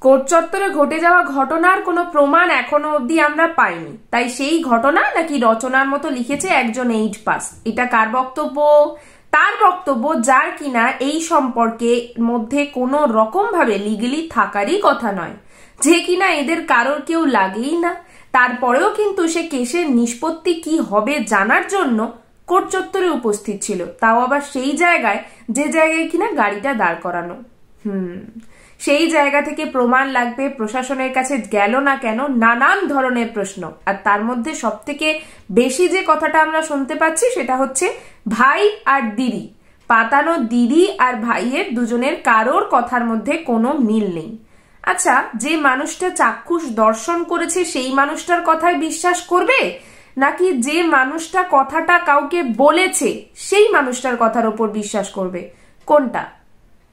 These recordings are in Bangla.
কোর্ট চত্বরে ঘটে যাওয়া ঘটনার কোনো প্রমাণ এখনও অবধি আমরা পাইনি। তাই সেই ঘটনা নাকি রচনার মতো লিখেছে একজন এইট পাস। এটা কার বক্তব্য? তার বক্তব্য যার কিনা এই সম্পর্কে মধ্যে কোনো রকম ভাবে লিগেলি থাকারই কথা নয়। যে কিনা এদের কারোর কেউ লাগেই না। তারপরেও কিন্তু সে কেসের নিষ্পত্তি কি হবে জানার জন্য কোর্ট চত্বরে উপস্থিত ছিল। তাও আবার সেই জায়গায়, যে জায়গায় কিনা গাড়িটা দাঁড় করানো। হুম। সেই জায়গা থেকে প্রমাণ লাগবে, প্রশাসনের কাছে গেল না কেন, নানান ধরনের প্রশ্ন। আর তার মধ্যে সব থেকে বেশি যে কথাটা আমরা শুনতে পাচ্ছি সেটা হচ্ছে, ভাই আর দিদি। পাতানো দিদি আর ভাইয়ের দুজনের কারোর কথার মধ্যে কোনো মিল নেই। আচ্ছা যে মানুষটা চাক্ষুষ দর্শন করেছে সেই মানুষটার কথায় বিশ্বাস করবে? নাকি যে মানুষটা কথাটা কাউকে বলেছে সেই মানুষটার কথার ওপর বিশ্বাস করবে? কোনটা?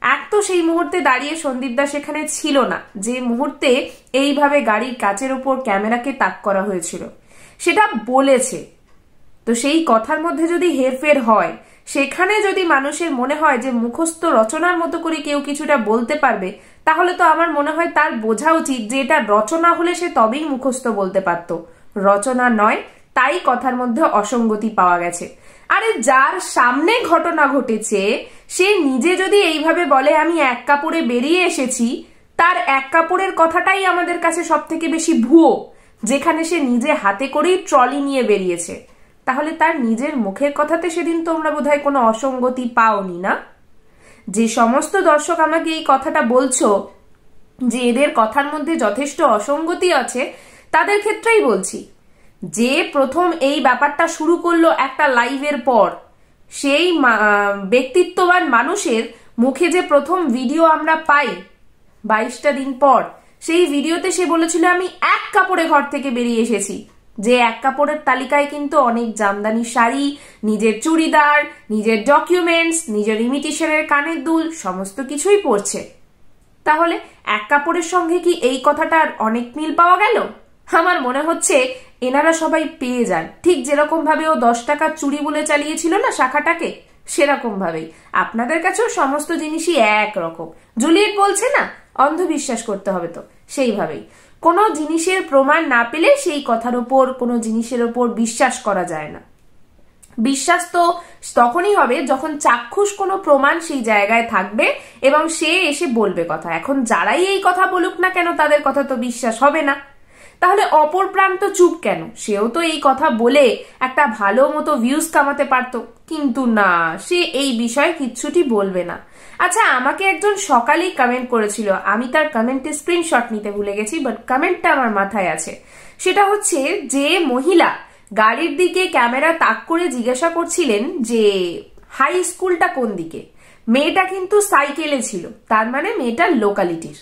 এক তো সেই মুহূর্তে দাঁড়িয়ে সন্দীপ দাস এখানে ছিল না, যে মুহূর্তে এইভাবে গাড়ির কাচের ওপর ক্যামেরাকে তাক করা হয়েছিল। সেটা বলেছে। তো সেই কথার মধ্যে যদি হেরফের হয়, সেখানে যদি মানুষের মনে হয় যে মুখস্থ রচনার মতো করে কেউ কিছুটা বলতে পারবে, তাহলে তো আমার মনে হয় তার বোঝা উচিত যে এটা রচনা হলে সে তবেই মুখস্থ বলতে পারত। রচনা নয় তাই কথার মধ্যে অসঙ্গতি পাওয়া গেছে। আরে যার সামনে ঘটনা ঘটেছে, সে নিজে যদি এইভাবে বলে, আমি এক কাপড়ে বেরিয়ে এসেছি, তার এক কাপড়ের কথাটাই আমাদের কাছে সব থেকে বেশি ভুয়ো, যেখানে সে নিজে হাতে করেই ট্রলি নিয়ে বেরিয়েছে। তাহলে তার নিজের মুখের কথাতে সেদিন তোমরা বোধহয় কোনো অসঙ্গতি পাওনি, না? যে সমস্ত দর্শক আমাকে এই কথাটা বলছো, যে এদের কথার মধ্যে যথেষ্ট অসঙ্গতি আছে, তাদের ক্ষেত্রেই বলছি। যে প্রথম এই ব্যাপারটা শুরু করল একটা লাইভের পর, সেই ব্যক্তিত্ববান মানুষের মুখে যে প্রথম ভিডিও আমরা পাই বাইশটা দিন পর, সেই ভিডিওতে সে বলেছিল, আমি এক কাপড়ে ঘর থেকে বেরিয়ে এসেছি। যে এক কাপড়ের তালিকায় কিন্তু অনেক জামদানি শাড়ি, নিজের চুড়িদার, নিজের ডকুমেন্টস নিজের ইমিটেশনের কানের দুল, সমস্ত কিছুই পড়ছে তাহলে এক কাপড়ের সঙ্গে কি এই কথাটার অনেক মিল পাওয়া গেল? আমার মনে হচ্ছে এনারা সবাই পেয়ে যান। ঠিক যেরকম ভাবে ও দশ টাকা চুরি বলে চালিয়েছিল না শাখাটাকে, সেরকম ভাবেই। আপনাদের কাছেও সমস্ত জিনিসই একরকম জুলিয়েট বলছে না, অন্ধবিশ্বাস করতে হবে তো সেইভাবেই কোনো জিনিসের প্রমাণ না পেলে সেই কথার ওপর, কোনো জিনিসের ওপর বিশ্বাস করা যায় না। বিশ্বাস তো তখনই হবে যখন চাক্ষুষ কোনো প্রমাণ সেই জায়গায় থাকবে এবং সে এসে বলবে কথা। এখন যারাই এই কথা বলুক না কেন, তাদের কথা তো বিশ্বাস হবে না। তাহলে অপর প্রান্ত চুপ কেন? সেও তো এই কথা বলে একটা ভালো মতো ভিউজ কামাতে পারতো। কিন্তু না, সে এই বিষয়ে কিচ্ছুটি বলবে না। আচ্ছা আমাকে একজন সকালেই কমেন্ট করেছিল। আমি তার কমেন্টে স্ক্রিনশট নিতে ভুলে গেছি বাট কমেন্টটা আমার মাথায় আছে। সেটা হচ্ছে যে, মহিলা গাড়ির দিকে ক্যামেরা তাক করে জিজ্ঞাসা করছিলেন যে, হাই স্কুলটা কোন দিকে? মেয়েটা কিন্তু সাইকেলে ছিল। তার মানে মেয়েটার লোকালিটির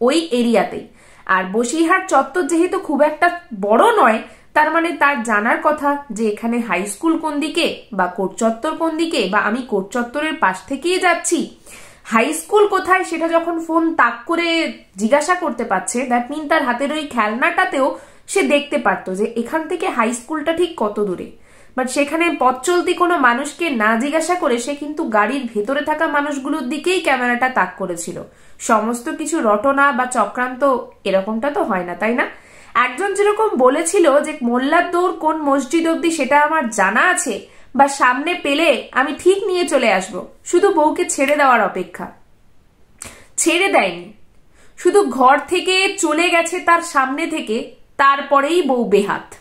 ওই এরিয়াতেই। আর বসিরহাট চত্বর যেহেতু খুব একটা বড় নয়, তার মানে তার জানার কথা যে এখানে হাই স্কুল কোন দিকে বা কোট চত্বর কোন দিকে বা আমি কোট চত্বরের পাশ থেকেই যাচ্ছি হাই স্কুল কোথায় সেটা যখন ফোন তাক করে জিজ্ঞাসা করতে পারছে দ্যাট মিন তার হাতের ওই খেলনাটাতেও সে দেখতে পারতো যে এখান থেকে হাই স্কুলটা ঠিক কত দূরে। বাট সেখানে পথ চলতি কোনো মানুষকে না জিজ্ঞাসা করে সে কিন্তু গাড়ির ভেতরে থাকা মানুষগুলোর দিকেই ক্যামেরাটা তাক করেছিল। সমস্ত কিছু রটনা বা চক্রান্ত এরকমটা তো হয় না, তাই না? একজন যেরকম বলেছিল যে মোল্লার দৌড় কোন মসজিদ অব্দি সেটা আমার জানা আছে, বা সামনে পেলে আমি ঠিক নিয়ে চলে আসব। শুধু বউকে ছেড়ে দেওয়ার অপেক্ষা। ছেড়ে দেয়নি। শুধু ঘর থেকে চলে গেছে তার সামনে থেকে, তারপরেই বউ বেহাত।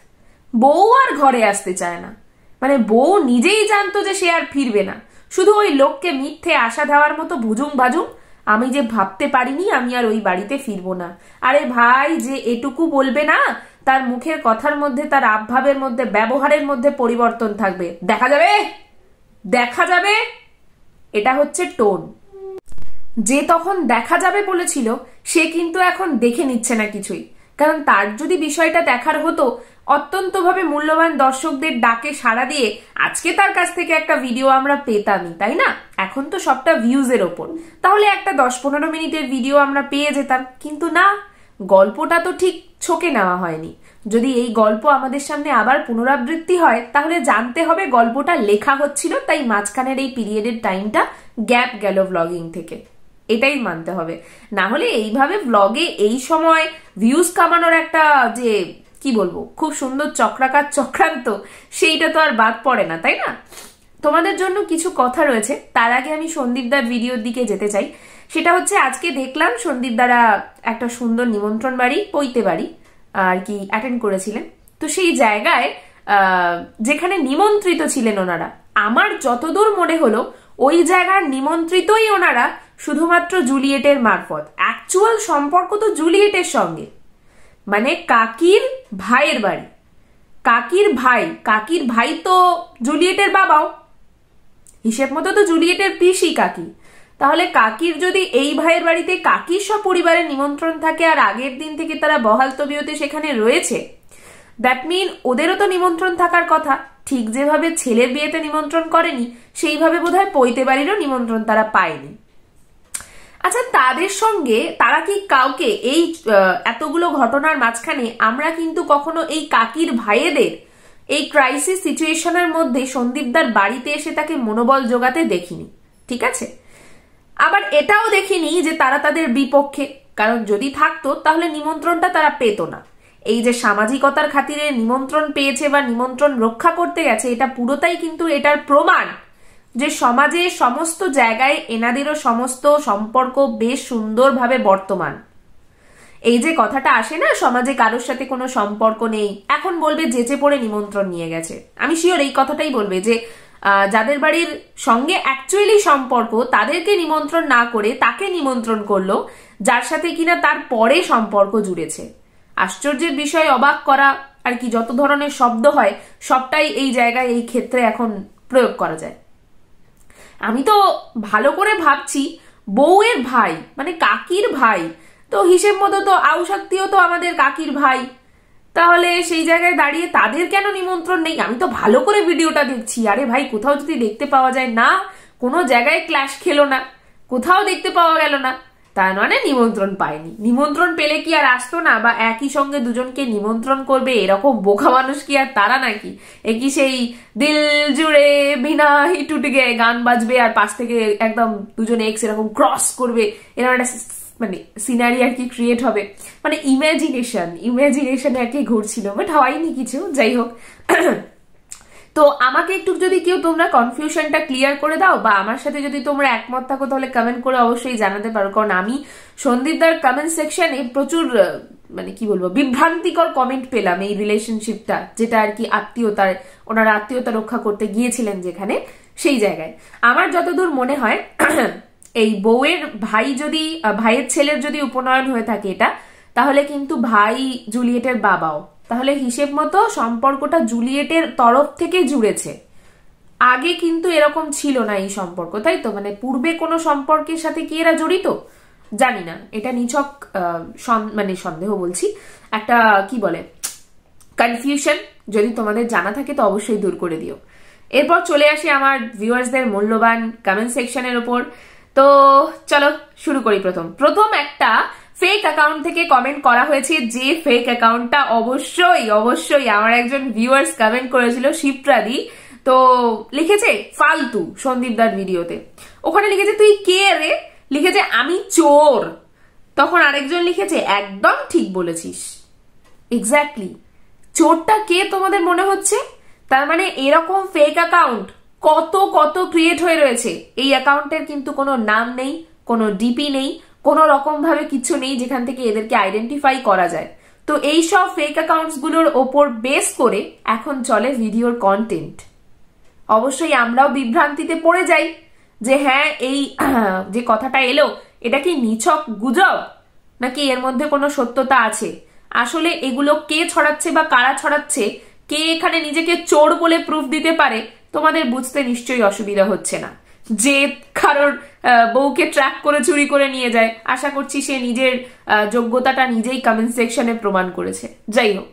বউ আর ঘরে আসতে চায় না। মানে বউ নিজেই জানতো যে সে আর ফিরবে না। শুধু ওই লোককে মিথ্যে আশা দেওয়ার মতো ভুজুং বাজুং, আমি যে ভাবতে পারিনি আমি আর ওই বাড়িতে ফিরবো না। আরে ভাই, যে এটুকু বলবে না, তার মুখের কথার মধ্যে, তার আবভাবের মধ্যে, ব্যবহারের মধ্যে পরিবর্তন থাকবে। দেখা যাবে? দেখা যাবে? এটা হচ্ছে টোন। যে তখন দেখা যাবে বলেছিল, সে কিন্তু এখন দেখে নিচ্ছে না কিছুই। কারণ তার যদি বিষয়টা দেখার হতো, অত্যন্তভাবে মূল্যবান দর্শকদের ডাকে সাড়া দিয়ে আজকে তার কাছ থেকে একটা ভিডিও আমরা পেতামই, তাই না? এখন তো সবটা ভিউজের ওপর। তাহলে একটা দশ পনেরো মিনিটের ভিডিও আমরা পেয়ে যেতাম। কিন্তু না, গল্পটা তো ঠিক ছোকে নেওয়া হয়নি। যদি এই গল্প আমাদের সামনে আবার পুনরাবৃত্তি হয়, তাহলে জানতে হবে গল্পটা লেখা হচ্ছিল, তাই মাঝখানের এই পিরিয়ডের টাইমটা গ্যাপ গেল ব্লগিং থেকে। এটাই মানতে হবে। না হলে এইভাবে ব্লগে এই সময় ভিউজ কামানোর একটা যে, কি বলব, খুব সুন্দর চক্রাকার চক্রান্ত, সেইটা তো আর বাদ পড়ে না, তাই না? তোমাদের জন্য কিছু কথা রয়েছে। তার আগে আমি সন্দীপদার ভিডিওর দিকে যেতে চাই। সেটা হচ্ছে, আজকে দেখলাম সন্দীপ দ্বারা একটা সুন্দর নিমন্ত্রণ বাড়ি, পৈতে বাড়ি, আর কি অ্যাটেন্ড করেছিলেন। তো সেই জায়গায় যেখানে নিমন্ত্রিত ছিলেন ওনারা। আমার যতদূর মনে হলো ওই জায়গার নিমন্ত্রিতই ওনারা শুধুমাত্র জুলিয়েটের মারফত। অ্যাকচুয়াল সম্পর্ক তো জুলিয়েটের সঙ্গে। মানে কাকির ভাইয়ের বাড়ি। কাকির ভাই। কাকির ভাই তো জুলিয়েটের বাবাও। হিসেব মতো তো জুলিয়েটের পিসি কাকি। তাহলে কাকির যদি এই ভাইয়ের বাড়িতে কাকির সব পরিবারের নিমন্ত্রণ থাকে আর আগের দিন থেকে তারা বহাল তবিয়তে সেখানে রয়েছে দ্যাট মিন ওদেরও তো নিমন্ত্রণ থাকার কথা। ঠিক যেভাবে ছেলের বিয়েতে নিমন্ত্রণ করেনি, সেইভাবে বোধ হয় পৈতে বাড়িরও নিমন্ত্রণ তারা পায়নি। আচ্ছা তাদের সঙ্গে তারা কি কাউকে এই এতগুলো ঘটনার মাঝখানে আমরা কিন্তু কখনো এই কাকির ভাইয়েদের এই ক্রাইসিস সিচুয়েশনের মধ্যে সন্দীপদার বাড়িতে এসে তাকে মনোবল যোগাতে দেখিনি, ঠিক আছে? আবার এটাও দেখিনি যে তারা তাদের বিপক্ষে, কারণ যদি থাকতো তাহলে নিমন্ত্রণটা তারা পেত না। এই যে সামাজিকতার খাতিরে নিমন্ত্রণ পেয়েছে বা নিমন্ত্রণ রক্ষা করতে গেছে, এটা পুরোটাই কিন্তু এটার প্রমাণ যে সমাজে সমস্ত জায়গায় এনাদেরও সমস্ত সম্পর্ক বেশ সুন্দরভাবে বর্তমান। এই যে কথাটা আসে না, সমাজে কারোর সাথে কোনো সম্পর্ক নেই, এখন বলবে যেচে পড়ে নিমন্ত্রণ নিয়ে গেছে। আমি শিওর এই কথাটাই বলবে যে যাদের বাড়ির সঙ্গে অ্যাকচুয়ালি সম্পর্ক, তাদেরকে নিমন্ত্রণ না করে তাকে নিমন্ত্রণ করল, যার সাথে কিনা তার পরে সম্পর্ক জুড়েছে। আশ্চর্যের বিষয় অবাক করা আর কি যত ধরনের শব্দ হয়, সবটাই এই জায়গায়, এই ক্ষেত্রে এখন প্রয়োগ করা যায়। আমি তো ভালো করে ভাবছি, বউয়ের ভাই মানে কাকির ভাই, তো হিসেব মতো তো আউশাক্তিও তো আমাদের কাকির ভাই। তাহলে সেই জায়গায় দাঁড়িয়ে তাদের কেন নিমন্ত্রণ নেই? আমি তো ভালো করে ভিডিওটা দেখছি। আরে ভাই, কোথাও যদি দেখতে পাওয়া যায়, না, কোনো জায়গায় ক্লাস খেলো না, কোথাও দেখতে পাওয়া গেল না। তার মানে নিমন্ত্রণ পায়নি নিমন্ত্রণ পেলে কি আর আসতো না? বা একই সঙ্গে দুজনকে নিমন্ত্রণ করবে এরকম বোকা মানুষ কি আর তারা নাকি? একই সেই দিল জুড়ে বিনা হিটুটে গান বাজবে আর পাশ থেকে একদম দুজন এক্স এরকম ক্রস করবে? এরকম একটা মানে সিনারি আর কি ক্রিয়েট হবে। মানে ইমাজিনেশন ইমাজিনেশন আর কি ঘুরছিল। বাট হয়নি কিছু। যাই হোক তো আমাকে একটু যদি কেউ তোমরা কনফিউশনটা ক্লিয়ার করে দাও বা আমার সাথে যদি তোমরা একমত থাকো, তাহলে কমেন্ট করে অবশ্যই জানাতে পারো। কারণ আমি সন্দীপদার কমেন্ট সেকশনে প্রচুর মানে কি বলব, বিভ্রান্তিকর কমেন্ট পেলাম এই রিলেশনশিপটা যেটা আর কি আত্মীয়তার, ওনার আত্মীয়তা রক্ষা করতে গিয়েছিলেন যেখানে, সেই জায়গায়। আমার যতদূর মনে হয়, এই বউয়ের ভাই যদি ভাইয়ের ছেলের যদি উপনয়ন হয়ে থাকে এটা, তাহলে কিন্তু ভাই জুলিয়েটের বাবাও। তাহলে হিসেব মতো সম্পর্কটা জুলিয়েটের তরফ থেকে জুড়েছে। আগে কিন্তু এরকম ছিল না এই সম্পর্ক, তাই তো? মানে পূর্বে কোনো সম্পর্কের সাথে কি এরা জড়িত? জানি না। এটা নিছক মানে সন্দেহ বলছি। একটা, কি বলে কনফিউশন যদি তোমাদের জানা থাকে তো অবশ্যই দূর করে দিও। এরপর চলে আসি আমার ভিউয়ার্সদের মূল্যবান কমেন্ট সেকশনের ওপর। তো চলো শুরু করি প্রথম। প্রথম একটা ফেক অ্যাকাউন্ট থেকে কমেন্ট করা হয়েছে যে ফেক অ্যাকাউন্টটা অবশ্যই অবশ্যই আমার একজন ভিউয়ার্স কমেন্ট করেছিল শিবপ্রাদি তো লিখেছে ফালতু সন্দীপদার ভিডিওতে। ওখানে লিখেছে, তুই কে রে? লিখেছে, আমি চোর। তখন আরেকজন লিখেছে, একদম ঠিক বলেছিস। এক্স্যাক্টলি চোরটা কে তোমাদের মনে হচ্ছে? তার মানে এরকম ফেক অ্যাকাউন্ট কত কত ক্রিয়েট হয়ে রয়েছে। এই অ্যাকাউন্টের কিন্তু কোনো নাম নেই, কোনো ডিপি নেই কোনো রকম ভাবে কিছু নেই যেখান থেকে এদেরকে আইডেন্টিফাই করা যায়। তো এই সব ফেক অ্যাকাউন্টসগুলোর ওপর বেস করে এখন চলে ভিডিওর কন্টেন্ট অবশ্যই আমরাও বিভ্রান্তিতে পড়ে যাই যে হ্যাঁ এই যে কথাটা এলো, এটা কি নিছক গুজব? নাকি এর মধ্যে কোনো সত্যতা আছে? আসলে এগুলো কে ছড়াচ্ছে বা কারা ছড়াচ্ছে? কে এখানে নিজেকে চোর বলে প্রুফ দিতে পারে? তোমাদের বুঝতে নিশ্চয়ই অসুবিধা হচ্ছে না। যে কারোর বউকে ট্র্যাক করে, চুরি করে নিয়ে যায়। আশা করছি সে নিজের যোগ্যতাটা নিজেই কমেন্ট সেকশনে প্রমাণ করেছে। যাই হোক।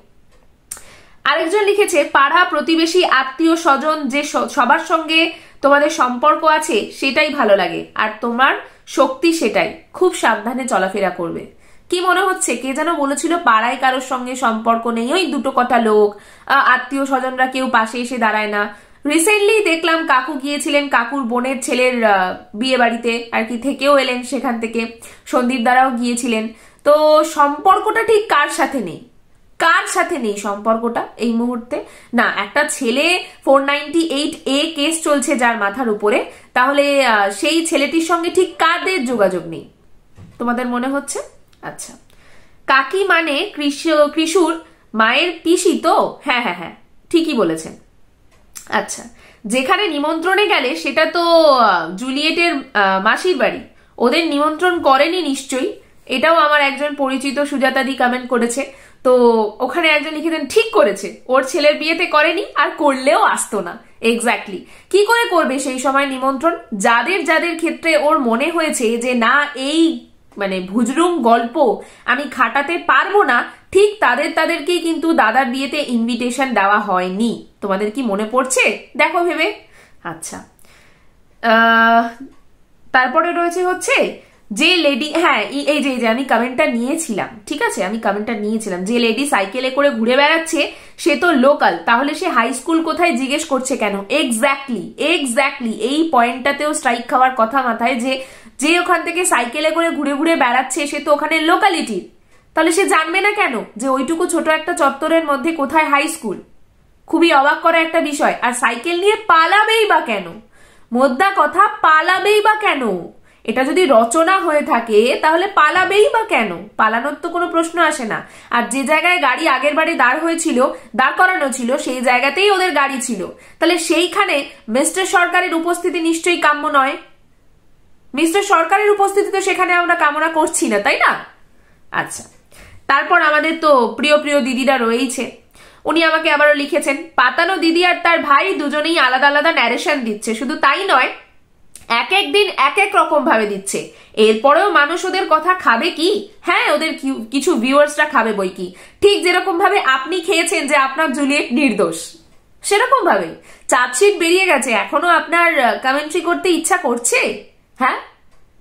আরেকজন লিখেছে, পাড়া প্রতিবেশী, আত্মীয় স্বজন যে সবার সঙ্গে তোমাদের সম্পর্ক আছে, সেটাই ভালো লাগে। আর তোমার শক্তি সেটাই। খুব সাবধানে চলাফেরা করবে। কি মনে হচ্ছে? কে যেন বলেছিল, পাড়ায় কারোর সঙ্গে সম্পর্ক নেই। ওই দুটো কথা লোক আত্মীয় স্বজনরা কেউ পাশে এসে দাঁড়ায় না। রিসেন্টলি দেখলাম কাকু গিয়েছিলেন, কাকুর বোনের ছেলের বিয়ে বাড়িতে আর কি থেকেও এলেন সেখান থেকে। সন্দীপ দ্বারাও গিয়েছিলেন। তো সম্পর্কটা ঠিক কার সাথে নেই? কার সাথে নেই সম্পর্কটা এই মুহূর্তে? না, একটা ছেলে four ninety eight A case চলছে যার মাথার উপরে। তাহলে সেই ছেলেটির সঙ্গে ঠিক কাদের যোগাযোগ নেই? তোমাদের মনে হচ্ছে? আচ্ছা। কাকি মানে কৃষ, কৃষুর মায়ের পিসি তো? হ্যাঁ হ্যাঁ হ্যাঁ। ঠিকই বলেছেন। আচ্ছা যেখানে নিমন্ত্রণে গেলে সেটা তো জুলিয়েটের মাসির বাড়ি। ওদের নিমন্ত্রণ করেনি নিশ্চয়ই। এটাও আমার একজন পরিচিত সুজাতাদি কমেন্ট করেছে। তো ওখানে একজন লিখে দেন, ঠিক করেছে। ওর ছেলের বিয়েতে করেনি আর করলেও আসতো না। এক্স্যাক্টলি কি করে করবে সেই সময় নিমন্ত্রণ? যাদের যাদের ক্ষেত্রে ওর মনে হয়েছে যে, না, এই মানে ভুজরুম গল্প আমি খাটাতে পারব না, ঠিক তাদের তাদেরকেই কিন্তু দাদার বিয়েতে ইনভিটেশন দেওয়া হয়নি। তোমাদের কি মনে পড়ছে? দেখো ভেবে। আচ্ছা। তারপরে রয়েছে হচ্ছে, যে লেডি হ্যাঁ এই যে যে, আমি কমেন্টটা নিয়েছিলাম, ঠিক আছে? আমি কমেন্টটা নিয়েছিলাম। যে লেডি সাইকেলে করে ঘুরে বেড়াচ্ছে, সে তো লোকাল তাহলে সে হাই স্কুল কোথায় জিজ্ঞেস করছে কেন? এক্স্যাক্টলি এক্স্যাক্টলি এই পয়েন্টটাতেও স্ট্রাইক খাওয়ার কথা মাথায় যে যে ওখান থেকে সাইকেলে করে ঘুরে ঘুরে বেড়াচ্ছে, সে তো ওখানে লোকালিটি তাহলে সে জানবে না কেন যে ওইটুকু ছোট একটা চত্বরের মধ্যে কোথায় হাই স্কুল খুবই অবাক করা একটা বিষয়। আর সাইকেল নিয়ে পালাবেই বা কেন? মোদ্দা কথা, পালাবেই বা কেন? এটা যদি রচনা হয়ে থাকে, তাহলে পালাবেই বা কেন? পালানোর তো কোনো প্রশ্ন আসে না। আর যে জায়গায় গাড়ি আগের বাড়ি দাঁড় হয়েছিল, দাঁড় করানো ছিল, সেই জায়গাতেই ওদের গাড়ি ছিল। তাহলে সেইখানে মিস্টার সরকারের উপস্থিতি নিশ্চয়ই কাম্য নয়। মিস্টার সরকারের উপস্থিতি তো সেখানে আমরা কামনা করছি না, তাই না? আচ্ছা তারপর আমাদের তো প্রিয় প্রিয় দিদিরা রয়েছে উনি আমাকে আবারও লিখেছেন, পাতানো দিদি আর তার ভাই দুজনেই আলাদা আলাদা ন্যারেশন দিচ্ছে। শুধু তাই নয়, এক এক দিন এক এক রকম ভাবে দিচ্ছে। এরপরেও মানুষ ওদের কথা খাবে কি? হ্যাঁ ওদের কিছু ভিউয়ার্সরা খাবে বই কি? ঠিক যেরকম ভাবে আপনি খেয়েছেন যে আপনার জুলিয়েট নির্দোষ সেরকম ভাবে চার্জশিট বেরিয়ে গেছে। এখনও আপনার কমেন্ট্রি করতে ইচ্ছা করছে? হ্যাঁ?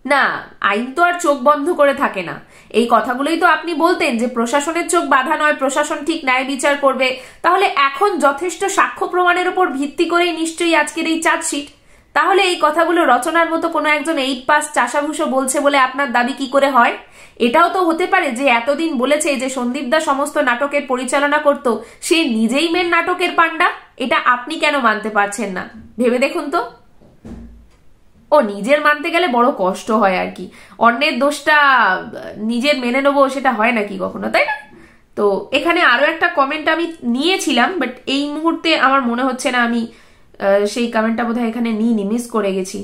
না, আইন তো আর চোখ বন্ধ করে থাকে না। এই কথাগুলোই তো আপনি বলতেন যে প্রশাসনের চোখ বাধা নয়, প্রশাসন ঠিক ন্যায় বিচার করবে। তাহলে এখন যথেষ্ট সাক্ষ্য প্রমাণের উপর ভিত্তি করেই নিশ্চয়ই আজকের এই চার্জশিট। তাহলে এই কথাগুলো রচনার মতো কোনো একজন এইট পাস চাষাভুষো বলছে বলে আপনার দাবি কি করে হয়? এটাও তো হতে পারে যে এতদিন বলেছে যে সন্দীপ দা সমস্ত নাটকের পরিচালনা করত, সে নিজেই মেন নাটকের পান্ডা এটা আপনি কেন মানতে পারছেন না? ভেবে দেখুন তো। ও, নিজের মানতে গেলে বড় কষ্ট হয় আর কি। অন্যের দোষটা নিজের মেনে নেব সেটা হয় নাকি কখনো, তাই না? তো এখানে আরও একটা কমেন্ট আমি নিয়েছিলাম বাট এই মুহূর্তে আমার মনে হচ্ছে না আমি সেই কমেন্টটা বোধহয় এখানে নিইনি মিস করে গেছি।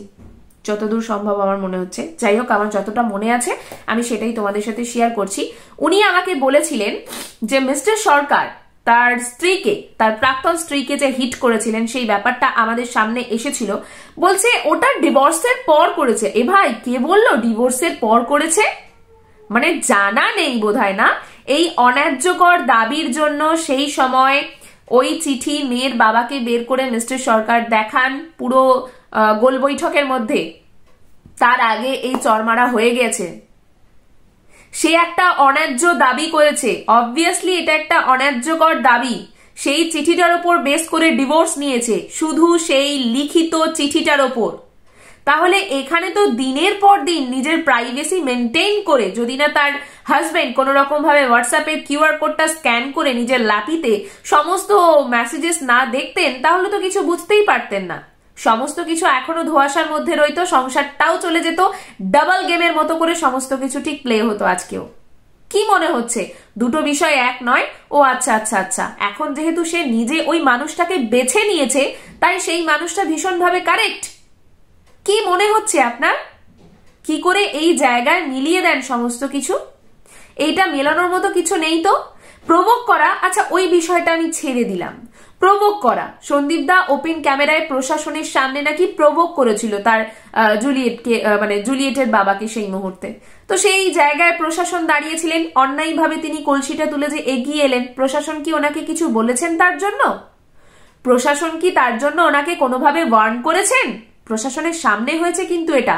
যতদূর সম্ভব আমার মনে হচ্ছে। যাই হোক, আমার যতটা মনে আছে, আমি সেটাই তোমাদের সাথে শেয়ার করছি। উনি আমাকে বলেছিলেন যে মিস্টার সরকার তার স্ত্রীকে, তার প্রাক্তন স্ত্রীকে যে হিট করেছিলেন, সেই ব্যাপারটা আমাদের সামনে এসেছিল। বলছে, ওটা ডিভোর্সের পর করেছে। এ ভাই, কে বলল ডিভোর্সের পর করেছে? মানে জানা নেই বোধ না। এই অন্যায্যকর দাবির জন্য সেই সময় ওই চিঠি মেয়ের বাবাকে বের করে মিস্টার সরকার দেখান পুরো গোল বৈঠকের মধ্যে। তার আগে এই চরমারা হয়ে গেছে। সে একটা অন্যায্য দাবি করেছে। অবভিয়াসলি এটা একটা অন্যায্যকর দাবি। সেই চিঠিটার ওপর বেস করে ডিভোর্স নিয়েছে, শুধু সেই লিখিত চিঠিটার ওপর তাহলে এখানে তো দিনের পর দিন নিজের প্রাইভেসি মেনটেন করে, যদি না তার হাজবেন্ড কোন রকম ভাবে হোয়াটসঅ্যাপের কিউআর কোডটা স্ক্যান করে নিজের লাপিতে সমস্ত মেসেজেস না দেখতেন, তাহলে তো কিছু বুঝতেই পারতেন না। সমস্ত কিছু এখনও ধোয়াশার মধ্যে রইতো, সংসারটাও চলে যেত। ডাবল গেমের মতো করে সমস্ত কিছু ঠিক প্লে হতো আজকেও। কি মনে হচ্ছে? দুটো বিষয় এক নয়। ও আচ্ছা আচ্ছা আচ্ছা। এখন যেহেতু সে নিজে ওই মানুষটাকে বেছে নিয়েছে, তাই সেই মানুষটা ভীষণভাবে কারেক্ট কি মনে হচ্ছে আপনার? কি করে এই জায়গায় মিলিয়ে দেন সমস্ত কিছু? এইটা মেলানোর মতো কিছু নেই তো? প্রভোগ করা আচ্ছা ওই বিষয়টা আমি ছেড়ে দিলাম। প্রভোগ করা। সন্দীপ দা ওপেন ক্যামেরায় প্রশাসনের সামনে নাকি প্রভোগ করেছিল তার জুলিয়েটকে মানে জুলিয়েটের বাবাকে সেই মুহূর্তে। তো সেই জায়গায় প্রশাসন দাঁড়িয়েছিলেন। অন্যায়ভাবে তিনি কলসিটা তুলে যে এগিয়ে এলেন। প্রশাসন কি ওনাকে কিছু বলেছেন তার জন্য? প্রশাসন কি তার জন্য ওনাকে কোনোভাবে ওয়ার্ন করেছেন? প্রশাসনের সামনে হয়েছে কিন্তু এটা।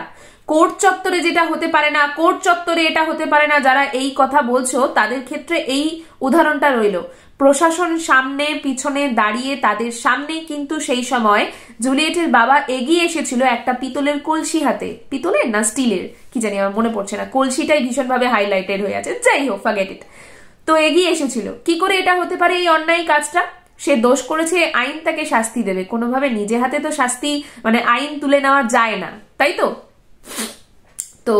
কোর্ট চত্বরে যেটা হতে পারে না, কোর্ট চত্বরে এটা হতে পারে না, যারা এই কথা বলছো, তাদের ক্ষেত্রে এই উদাহরণটা রইল। প্রশাসন সামনে, পিছনে দাঁড়িয়ে তাদের সামনে কিন্তু সেই সময় জুলিয়েটের বাবা এগিয়ে এসেছিল একটা পিতলের কলসি হাতে। পিতলের না স্টিলের? কি জানি, আমার মনে পড়ছে না। কলসিটাই ভীষণভাবে হাইলাইটেড হয়ে আছে। যাই হোক ফাগেট ইট তো এগিয়ে এসেছিল। কি করে এটা হতে পারে এই অন্যায় কাজটা? সে দোষ করেছে, আইন তাকে শাস্তি দেবে। কোনোভাবে নিজে হাতে তো শাস্তি মানে আইন তুলে নেওয়া যায় না। তাই তো? তো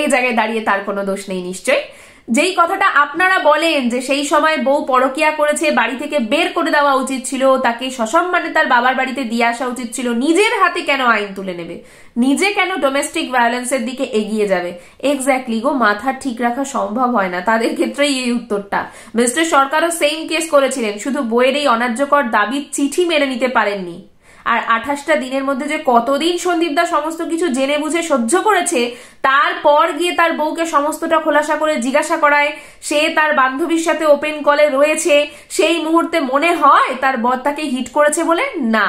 এই জায়গায় দাঁড়িয়ে তার কোনো দোষ নেই নিশ্চয় যেই কথাটা আপনারা বলেন যে সেই সময় বউ পরকিয়া করেছে, বাড়ি থেকে বের করে দেওয়া উচিত ছিল, তাকে সসম্মানে তার বাবার বাড়িতে দিয়ে আসা উচিত ছিল, নিজের হাতে কেন আইন তুলে নেবে? নিজে কেন ডোমেস্টিক ভায়োলেন্সের দিকে এগিয়ে যাবে? এক্স্যাক্টলি গো, মাথা ঠিক রাখা সম্ভব হয় না। তাদের ক্ষেত্রেই এই উত্তরটা। মিস্টার সরকারও সেম কেস করেছিলেন, শুধু বইয়ের এই অন্যায্যকর দাবির চিঠি মেনে নিতে পারেননি। আর আঠাশটা দিনের মধ্যে যে কতদিন সন্দীপদা সমস্ত কিছু জেনে বুঝে সহ্য করেছে তারপর গিয়ে তার বউকে সমস্তটা খোলাসা করে জিজ্ঞাসা করায়। সে তার বান্ধবীর সাথে ওপেন কলে রয়েছে। সেই মুহূর্তে মনে হয় তার বর তাকে হিট করেছে বলে? না।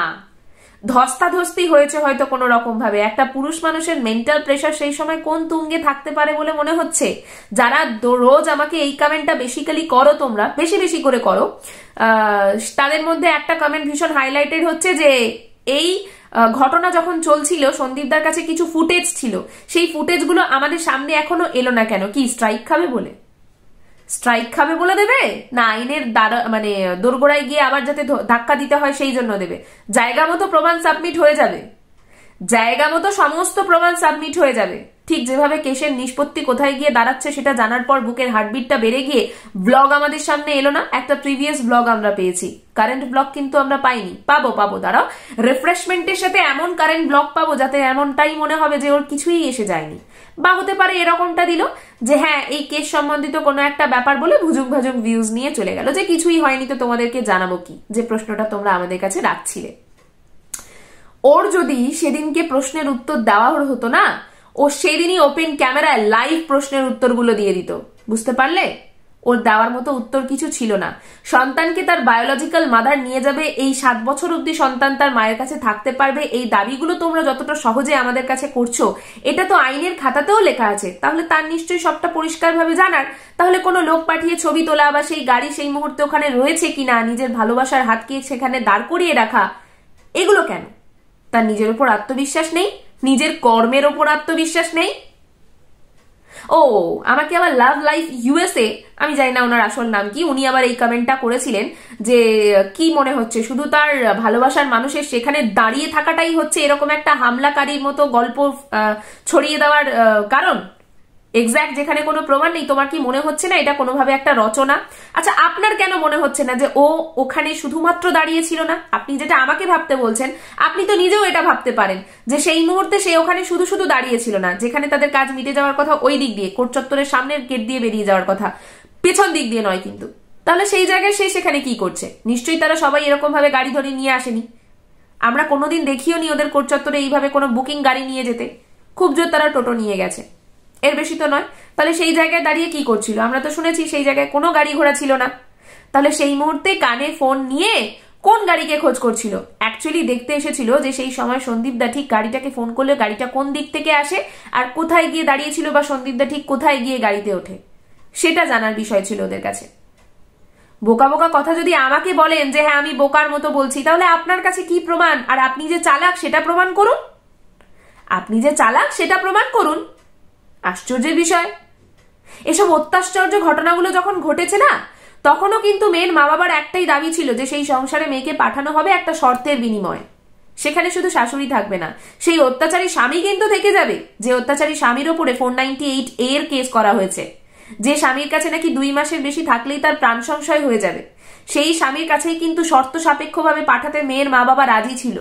ধস্তাধস্তি হয়েছে হয়তো কোনো রকম ভাবে। একটা পুরুষ মানুষের মেন্টাল প্রেশার সেই সময় কোন তুঙ্গে থাকতে পারে বলে মনে হচ্ছে? যারা রোজ আমাকে এই কমেন্টটা বেসিক্যালি করো তোমরা, বেশি বেশি করে করো তাদের মধ্যে একটা কমেন্ট ভীষণ হাইলাইটেড হচ্ছে যে এই ঘটনা যখন চলছিল, সন্দীপদার কাছে কিছু ফুটেজ ছিল। সেই ফুটেজগুলো আমাদের সামনে এখনও এলো না কেন? কি স্ট্রাইক খাবে বলে? স্ট্রাইক খাবে বলে দেবে? না, আইনের দ্বারা মানে দোরগোড়ায় গিয়ে আবার যাতে ধাক্কা দিতে হয়, সেই জন্য দেবে। জায়গা মতো প্রমাণ সাবমিট হয়ে যাবে। জায়গা মতো সমস্ত প্রমাণ সাবমিট হয়ে যাবে। ঠিক যেভাবে কেসের নিষ্পত্তি কোথায় গিয়ে দাঁড়াচ্ছে সেটা জানার পর বুকের হার্টবিটটা বেড়ে গিয়ে ব্লগ আমাদের সামনে এলো না। একটা প্রিভিয়াস ব্লগ আমরা পেয়েছি। কারেন্ট ব্লগ কিন্তু আমরা পাইনি। পাবো পাবো, দাঁড়াও। রিফ্রেশমেন্টের সাথে এমন কারেন্ট ব্লগ পাবো যাতে এমনটাই মনে হবে যে ওর কিছুই এসে যায়নি। বা হতে পারে এরকমটা দিল যে হ্যাঁ এই কেস সম্বন্ধিত কোনো একটা ব্যাপার বলে ভুজুক ভাজুক ভিউজ নিয়ে চলে গেল। যে কিছুই হয়নি তো তোমাদেরকে জানাব কি? যে প্রশ্নটা তোমরা আমাদের কাছে রাখছিলে। ওর যদি সেদিনকে প্রশ্নের উত্তর দেওয়া হতো না ও সেদিনই ওপেন ক্যামেরায় লাইভ প্রশ্নের উত্তরগুলো দিয়ে দিত। বুঝতে পারলে? ওর দেওয়ার মতো উত্তর কিছু ছিল না। সন্তানকে তার বায়োলজিক্যাল মাদার নিয়ে যাবে, এই সাত বছর অব্দি সন্তান তার মায়ের কাছে থাকতে পারবে, এই দাবিগুলো তোমরা যতটা সহজে আমাদের কাছে করছ, এটা তো আইনের খাতাতেও লেখা আছে। তাহলে তার নিশ্চয়ই সবটা পরিষ্কারভাবে জানার। তাহলে কোনো লোক পাঠিয়ে ছবি তোলা বা সেই গাড়ি সেই মুহূর্তে ওখানে রয়েছে কিনা, নিজের ভালোবাসার হাতকে সেখানে দাঁড় করিয়ে রাখা, এগুলো কেন? তার নিজের উপর আত্মবিশ্বাস নেই নিজের কর্মের ওপর আত্মবিশ্বাস নেই? ও, আমাকে আবার লাভ লাইফ ইউএসএ আমি জানি না ওনার আসল নাম কি, উনি আবার এই কমেন্টটা করেছিলেন যে, কি মনে হচ্ছে, শুধু তার ভালোবাসার মানুষের সেখানে দাঁড়িয়ে থাকাটাই হচ্ছে এরকম একটা হামলাকারীর মতো গল্প ছড়িয়ে দেওয়ার কারণ? এক্স্যাক্ট যেখানে কোনো প্রমাণ নেই, তোমার কি মনে হচ্ছে না এটা কোনোভাবে একটা রচনা? আচ্ছা আপনার কেন মনে হচ্ছে না যে ও ওখানে শুধুমাত্র দাঁড়িয়ে ছিল না? আপনি যেটা আমাকে ভাবতে বলছেন, আপনি তো নিজেও এটা ভাবতে পারেন যে সেই মুহূর্তে সে ওখানে শুধু শুধু দাঁড়িয়ে ছিল না, যেখানে তাদের কাজ মিটে যাওয়ার কথা ওই দিক দিয়ে, কোর্ট চত্বরের সামনের গেট দিয়ে বেরিয়ে যাওয়ার কথা। পেছন দিক দিয়ে নয় কিন্তু। তাহলে সেই জায়গায় সে সেখানে কি করছে? নিশ্চয়ই তারা সবাই এরকম ভাবে গাড়ি ধরে নিয়ে আসেনি। আমরা কোনোদিন দেখিও নি ওদের কোর্ট চত্বরে এইভাবে কোনো বুকিং গাড়ি নিয়ে যেতে। খুব জোর তারা টোটো নিয়ে গেছে। এর বেশি তো নয়। তাহলে সেই জায়গায় দাঁড়িয়ে কি করছিল? আমরা তো শুনেছি সেই জায়গায় কোনো গাড়ি ঘোড়া ছিল না। তাহলে সেই মুহূর্তে কানে ফোন নিয়ে কোন গাড়িকে খোঁজ করছিল? অ্যাকচুয়ালি দেখতে এসেছিল যে সেই সময় সন্দীপ দা ঠিক গাড়িটাকে ফোন করলে গাড়িটা কোন দিক থেকে আসে আর কোথায় গিয়ে দাঁড়িয়েছিল বা সন্দীপ দা ঠিক কোথায় গিয়ে গাড়িতে ওঠে, সেটা জানার বিষয় ছিল ওদের কাছে। বোকা বোকা কথা যদি আমাকে বলেন যে হ্যাঁ আমি বোকার মতো বলছি, তাহলে আপনার কাছে কি প্রমাণ? আর আপনি যে চালাক, সেটা প্রমাণ করুন। আপনি যে চালাক, সেটা প্রমাণ করুন। আশ্চর্যের বিষয়। এসব অত্যাশ্চর্য ঘটনাগুলো যখন ঘটেছে না, তখনও কিন্তু মেয়ের মা বাবার একটাই দাবি ছিল যে সেই সংসারে মেয়েকে পাঠানো হবে একটা শর্তের বিনিময়ে। সেখানে শুধু শাশুড়ি থাকবে না, সেই অত্যাচারী স্বামী কিন্তু থেকে যাবে, যে অত্যাচারী স্বামীর ওপরে ফোর নাইনটি এইট এর কেস করা হয়েছে। যে স্বামীর কাছে নাকি দুই মাসের বেশি থাকলেই তার প্রাণ সংশয় হয়ে যাবে, সেই স্বামীর কাছেই কিন্তু শর্ত সাপেক্ষভাবে পাঠাতে মেয়ের মা বাবা রাজি ছিল।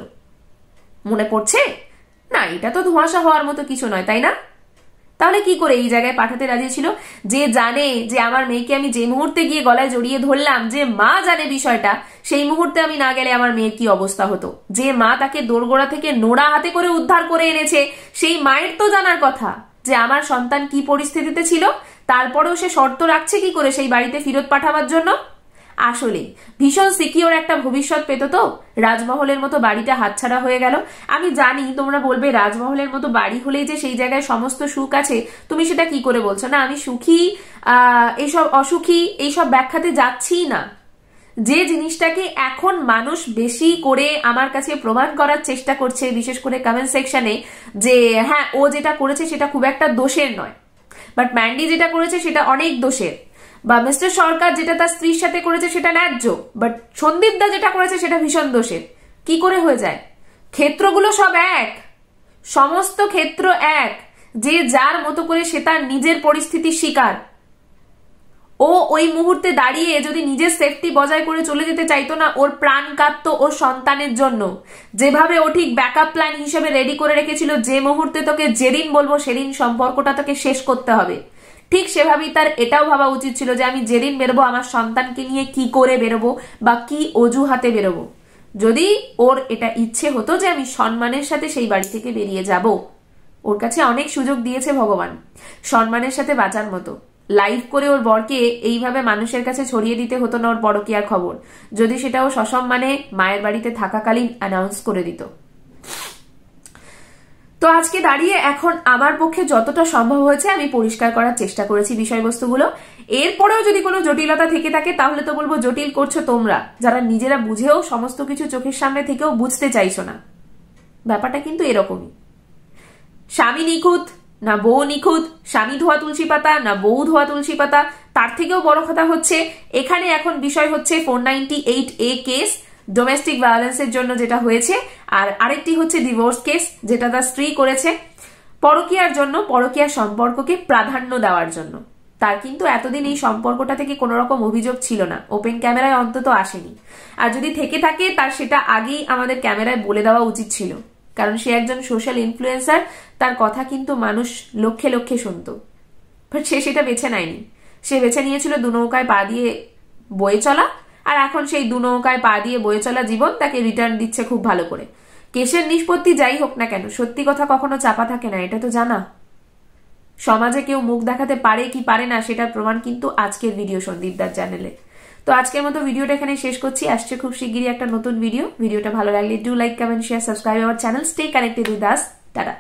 মনে পড়ছে? না, এটা তো ধোঁয়াশা হওয়ার মতো কিছু নয়, তাই না? তাহলে কি করে এই জায়গায় পাঠাতে রাজি ছিল? যে জানে যে আমার মেয়েকে আমি যে মুহূর্তে গিয়ে গলায় জড়িয়ে ধরলাম, যে মা জানে বিষয়টা, সেই মুহূর্তে আমি না গেলে আমার মেয়ের কি অবস্থা হতো? যে মা তাকে দোরগোড়া থেকে নোড়া হাতে করে উদ্ধার করে এনেছে, সেই মায়ের তো জানার কথা। যে আমার সন্তান কি পরিস্থিতিতে ছিল, তারপরেও সে শর্ত রাখছে কি করে সেই বাড়িতে ফেরত পাঠাবার জন্য? আসলে ভীষণ সিকিওর একটা ভবিষ্যৎ পেত তো? রাজমহলের মতো বাড়িটা হাতছাড়া হয়ে গেল। আমি জানি তোমরা বলবে রাজমহলের মতো বাড়ি হলেই যে সেই জায়গায় সমস্ত সুখ আছে। তুমি সেটা কি করে বলছো? না, আমি সুখী এইসব অসুখী, এইসব ব্যাখ্যাতে যাচ্ছি না। যে জিনিসটাকে এখন মানুষ বেশি করে আমার কাছে প্রমাণ করার চেষ্টা করছে, বিশেষ করে কমেন্ট সেকশনে যে হ্যাঁ ও যেটা করেছে সেটা খুব একটা দোষের নয়। বাট ম্যান্ডি যেটা করেছে সেটা অনেক দোষের। বা মিস্টার সরকার যেটা তার স্ত্রীর সাথে করেছে সেটা ন্যায্য বাট সন্দীপ দা যেটা করেছে সেটা ভীষণ দোষের। কি করে হয়ে যায়? ক্ষেত্রগুলো সব এক। সমস্ত ক্ষেত্র এক। যে যার মতো করে সে তার নিজের পরিস্থিতির শিকার। ও ওই মুহূর্তে দাঁড়িয়ে যদি নিজের সেফটি বজায় করে চলে যেতে চাইতো না, ওর প্রাণ কাঁদত ওর সন্তানের জন্য। যেভাবে ও ঠিক ব্যাকআপ প্ল্যান হিসেবে রেডি করে রেখেছিল, যে মুহূর্তে তোকে যেদিন বলব সেদিন সম্পর্কটা তোকে শেষ করতে হবে। ঠিক সেভাবেই তার এটাও ভাবা উচিত ছিল যে আমি যেদিন বেরোবো, আমার সন্তানকে নিয়ে কি করে বেরোবো বা কি অজুহাতে বেরোবো। যদি ওর এটা ইচ্ছে হতো যে আমি সম্মানের সাথে সেই বাড়ি থেকে বেরিয়ে যাব, ওর কাছে অনেক সুযোগ দিয়েছে ভগবান, সম্মানের সাথে বাঁচার মতো। লাইভ করে ওর বরকে এইভাবে মানুষের কাছে ছড়িয়ে দিতে হতো না ওর পরকিয়ার খবর। যদি সেটা ও সসম্মানে মায়ের বাড়িতে থাকাকালীন অ্যানাউন্স করে দিত। তো আজকে দাঁড়িয়ে এখন আমার পক্ষে যতটা সম্ভব হয়েছে আমি পরিষ্কার করার চেষ্টা করেছি বিষয়বস্তুগুলো। এরপরেও যদি কোনো জটিলতা থেকে থাকে, তাহলে তো বলব জটিল করছ তোমরা। যারা নিজেরা বুঝেও সমস্ত কিছু চোখের সামনে থেকেও বুঝতে চাইছো না। ব্যাপারটা কিন্তু এরকমই। স্বামী নিখুঁত, না বউ নিখুঁত, স্বামী ধোয়া তুলসী পাতা, না বউ ধোয়া তুলসী পাতা, তার থেকেও বড় কথা হচ্ছে, এখানে এখন বিষয় হচ্ছে four ninety eight A case domestic ভায়োলেন্সের জন্য যেটা হয়েছে, আর আরেকটি হচ্ছে ডিভোর্স কেস যেটা তার স্ত্রী করেছে। পরকিয়ার জন্য পরকিয়ার সম্পর্ককে প্রাধান্য দেওয়ার জন্য। তার কিন্তু এতদিন এই সম্পর্কটা থেকে কোনো রকম অভিযোগ ছিল না। ওপেন ক্যামেরায় অন্তত আসেনি। আর যদি থেকে থাকে, তার সেটা আগেই আমাদের ক্যামেরায় বলে দেওয়া উচিত ছিল। কারণ সে একজন সোশ্যাল ইনফ্লুয়েন্সার তার কথা কিন্তু মানুষ লক্ষে লক্ষে শুনত। সে সেটা বেছে নেয়নি। সে বেছে নিয়েছিল দু নৌকায় পা দিয়ে বয়ে চলা আর এখন সেই দু নৌকায় পা দিয়ে বয়ে চলা জীবন তাকে রিটার্ন দিচ্ছে খুব ভালো করে। কেসের নিষ্পত্তি যাই হোক না কেন, সত্যি কথা কখনো চাপা থাকে না, এটা তো জানা। সমাজে কেউ মুখ দেখাতে পারে কি পারে না সেটার প্রমাণ কিন্তু আজকের ভিডিও সন্দীপদার চ্যানেলে তো আজকের মতো ভিডিওটা এখানে শেষ করছি। আসছে খুব শিগগিরই একটা নতুন ভিডিও ভিডিওটা ভালো লাগলে do like comment share subscribe our channel stay connected with us tata.